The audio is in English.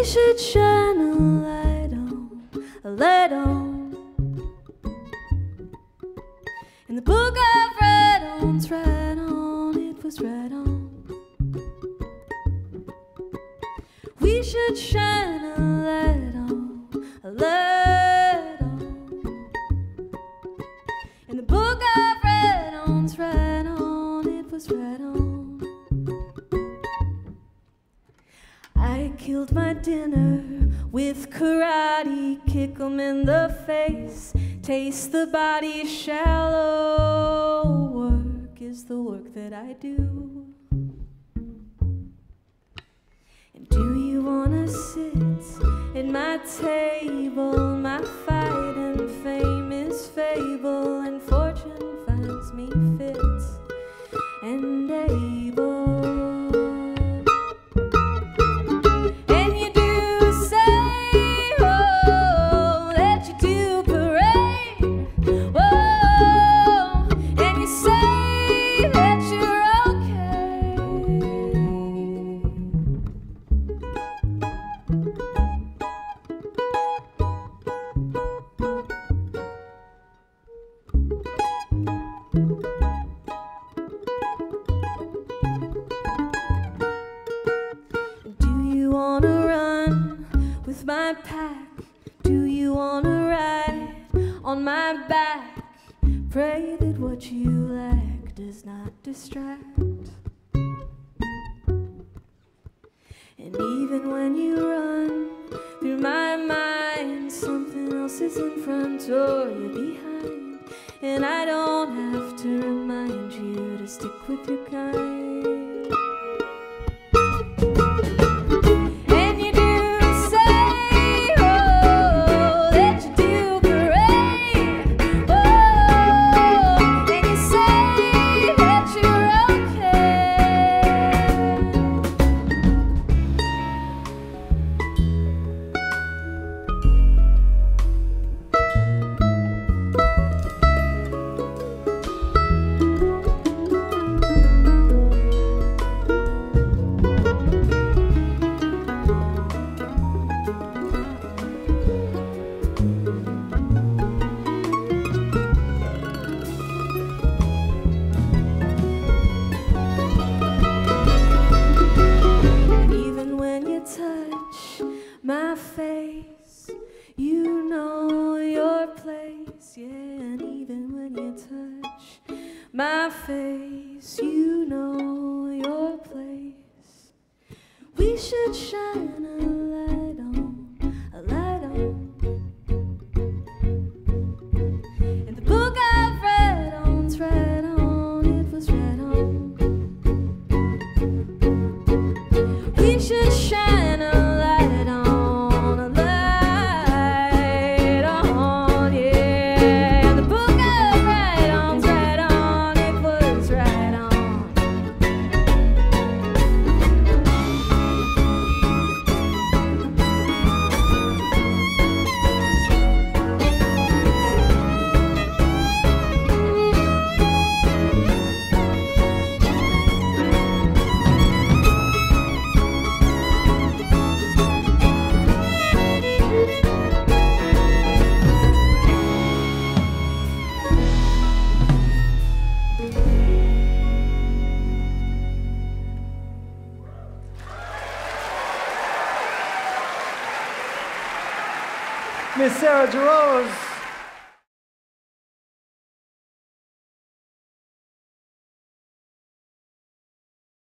We should shine a light on, a light on. In the book I've read on's right on, it was right on. We should shine a light killed my dinner with karate, Kick kick 'em in the face, taste the body shallow. Work is the work that I do. And do you wanna sit in my table? My pack? Do you wanna ride on my back? Pray that what you lack does not distract. And even when you run through my mind, something else is in front or you're behind. And I don't have to remind you to stick with your kind. My face, you know your place. We should shine a light on, a light on. And the book of Right-On's right on, it was right on. We should shine Miss Sarah Jarosz.